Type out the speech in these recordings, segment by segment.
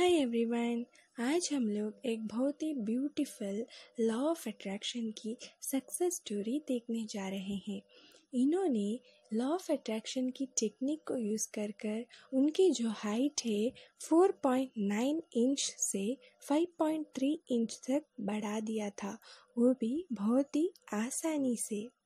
Hi everyone आज हम लोग एक बहुत ही ब्यूटीफुल लॉ ऑफ़ अट्रैक्शन की सक्सेस स्टोरी देखने जा रहे हैं। इन्होंने लॉ ऑफ़ अट्रैक्शन की टेक्निक को यूज़ कर कर उनकी जो हाइट है 4.9 इंच से 5.3 इंच तक बढ़ा दिया था। वो भी बहुत ही आसानी से।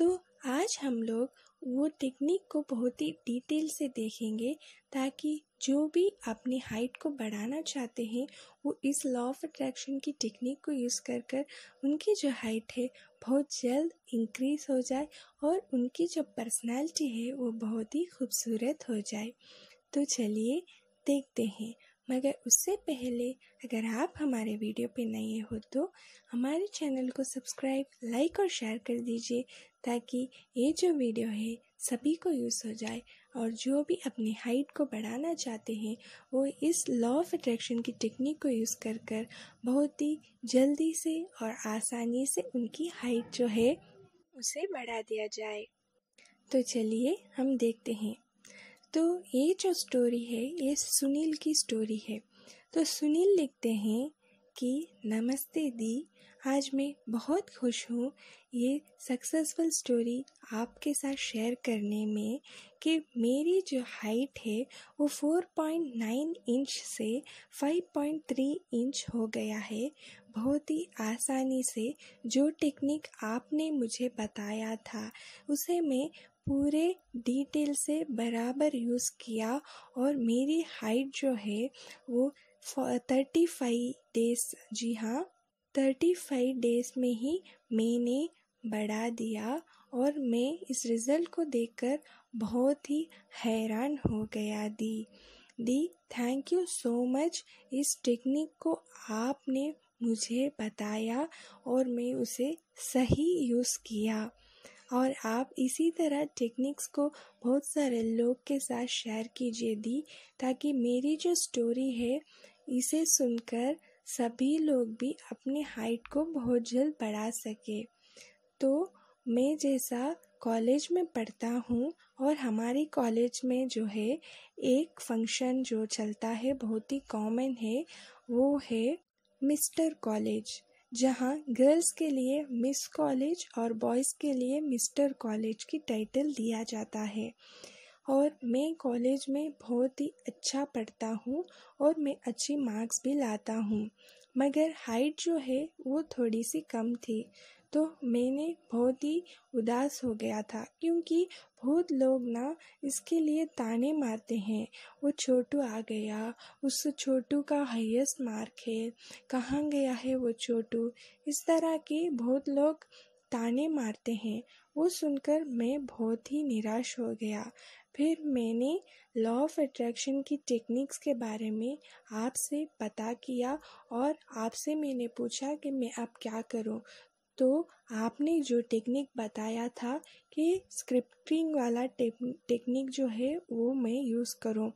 तो आज हम लोग वो टेक्निक को बहुत ही डिटेल से देखेंगे ताकि जो भी अपनी हाइट को बढ़ाना चाहते हैं, वो इस लॉ ऑफ़ अट्रैक्शन की टेक्निक को यूज़ कर कर उनकी जो हाइट है, बहुत जल्द इंक्रीज हो जाए और उनकी जो पर्सनालिटी है, वो बहुत ही खूबसूरत हो जाए। तो चलिए देखते हैं। मगर उससे पहले अगर आप हमारे वीडियो पे नए हो तो हमारे चैनल को सब्सक्राइब, लाइक और शेयर कर दीजिए ताकि ये जो वीडियो है सभी को यूज़ हो जाए और जो भी अपनी हाइट को बढ़ाना चाहते हैं वो इस लॉ ऑफ़ अट्रैक्शन की टेक्निक को यूज़ कर कर बहुत ही जल्दी से और आसानी से उनकी हाइट जो है उसे बढ़ा दिया जाए। तो चलिए हम देखते हैं। तो ये जो स्टोरी है, ये सुनील की स्टोरी है। तो सुनील लिखते हैं कि, नमस्ते दी, आज मैं बहुत खुश हूँ। ये सक्सेसफुल स्टोरी आपके साथ शेयर करने में कि मेरी जो हाइट है, वो 4.9 इंच से 5.3 इंच हो गया है। बहुत ही आसानी से जो टेक्निक आपने मुझे बताया था, उसे मैं पूरे डिटेल से बराबर यूज़ किया और मेरी हाइट जो है वो थर्टी फाइव डेज़ जी हाँ थर्टी फाइव डेज़ में ही मैंने बढ़ा दिया और मैं इस रिज़ल्ट को देखकर बहुत ही हैरान हो गया दी। दी थैंक यू सो मच इस टेक्निक को आपने मुझे बताया और मैं उसे सही यूज़ किया। और आप इसी तरह टेक्निक्स को बहुत सारे लोग के साथ शेयर कीजिए दी, ताकि मेरी जो स्टोरी है, इसे सुनकर सभी लोग भी अपनी हाइट को बहुत जल्द बढ़ा सके। तो मैं जैसा कॉलेज में पढ़ता हूँ और हमारी कॉलेज में जो है, एक फ़ंक्शन जो चलता है, बहुत ही कॉमन है, वो है मिस्टर कॉलेज जहाँ गर्ल्स के लिए मिस कॉलेज और बॉयज़ के लिए मिस्टर कॉलेज की टाइटल दिया जाता है। और मैं कॉलेज में बहुत ही अच्छा पढ़ता हूँ और मैं अच्छी मार्क्स भी लाता हूँ, मगर हाइट जो है वो थोड़ी सी कम थी। तो मैंने बहुत ही उदास हो गया था, क्योंकि बहुत लोग ना इसके लिए ताने मारते हैं। वो छोटू आ गया, उस छोटू का हाईएस्ट मार्क है। कहाँ गया है वो छोटू? इस तरह के बहुत लोग ताने मारते हैं। वो सुनकर मैं बहुत ही निराश हो गया। फिर मैंने लॉ ऑफ़ अट्रैक्शन की टेक्निक्स के बारे में आपसे पता किया और आपसे मैंने पूछा कि मैं अब क्या करूँ? तो आपने जो टेक्निक बताया था कि स्क्रिप्टिंग वाला टेक्निक जो है वो मैं यूज़ करूँ।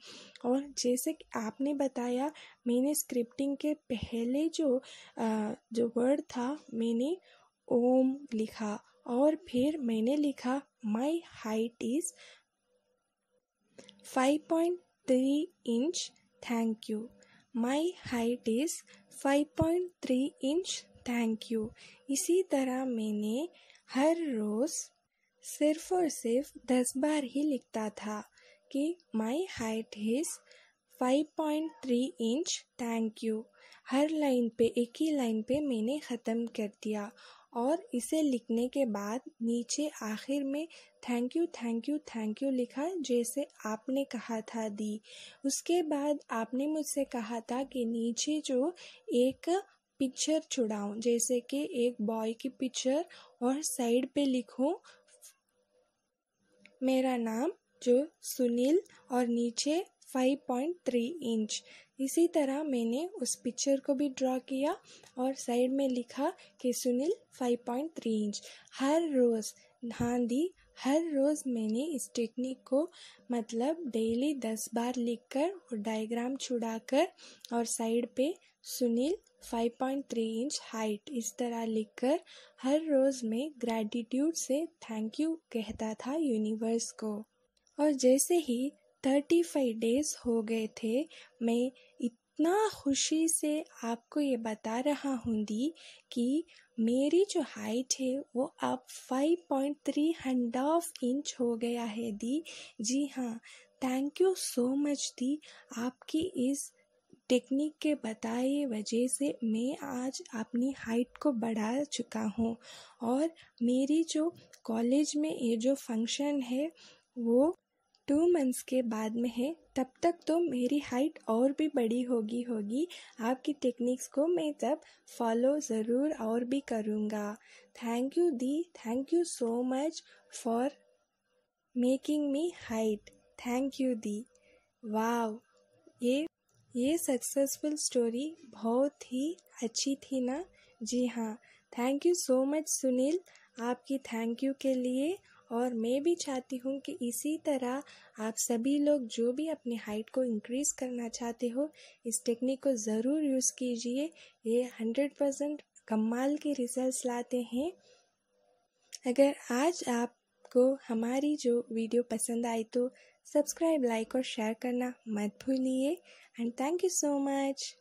और जैसे कि आपने बताया मैंने स्क्रिप्टिंग के पहले जो आ, जो वर्ड था मैंने ओम लिखा और फिर मैंने लिखा my height is 5.3 inch thank you. My height is 5.3 inch thank you इसी तरह मैंने हर रोज़ सिर्फ़ और सिर्फ़ दस बार ही लिखता था कि my height is 5.3 inch thank you her line पे, एक ही लाइन पे मैंने ख़त्म कर दिया और इसे लिखने के बाद नीचे आखिर में thank you thank you thank you लिखा जैसे आपने कहा था दी। उसके बाद आपने मुझसे कहा था कि नीचे जो एक पिक्चर छुड़ाऊँ, जैसे कि एक बॉय की पिक्चर और साइड पे लिखूँ, मेरा नाम जो सुनील और नीचे 5.3 इंच। इसी तरह मैंने उस पिक्चर को भी ड्रॉ किया और साइड में लिखा कि सुनील 5.3 इंच। हर रोज़ ध्यान दी, हर रोज़ मैंने इस टेक्निक को मतलब डेली दस बार लिखकर और डायग्राम छुड़ाकर और साइड पे सुनील 5.3 इंच हाइट इस तरह लिखकर हर रोज़ में ग्रैटिट्यूड से थैंक यू कहता था यूनिवर्स को। और जैसे ही थर्टी फाइव डेज़ हो गए थे, मैं इतना खुशी से आपको ये बता रहा हूँ दी कि मेरी जो हाइट है, वो अब five point three and half inch हो गया है दी। जी हाँ थैंक यू सो मच दी। आपकी इस टेक्निक के बताए वजह से मैं आज अपनी हाइट को बढ़ा चुका हूँ और मेरी जो कॉलेज में ये जो फ़ंक्शन है वो टू मंथ्स के बाद में है, तब तक तो मेरी हाइट और भी बड़ी होगी होगी। आपकी टेक्निक्स को मैं तब फॉलो ज़रूर और भी करूँगा। Thank you the, thank you so much for making me height. Thank you the. Wow ये ये सक्सेसफुल स्टोरी बहुत ही अच्छी थी ना? जी हाँ। Thank you so much Sunil आपकी थैंक यू के लिए और मैं भी चाहती हूँ कि इसी तरह आप सभी लोग जो भी अपनी हाइट को इंक्रीज़ करना चाहते हो, इस टेक्निक को ज़रूर यूज़ कीजिए। ये हंड्रेड परसेंट कमाल के रिजल्ट्स लाते हैं। अगर आज आपको हमारी जो वीडियो पसंद आई तो सब्सक्राइब लाइक और शेयर करना मत भूलिए। And thank you so much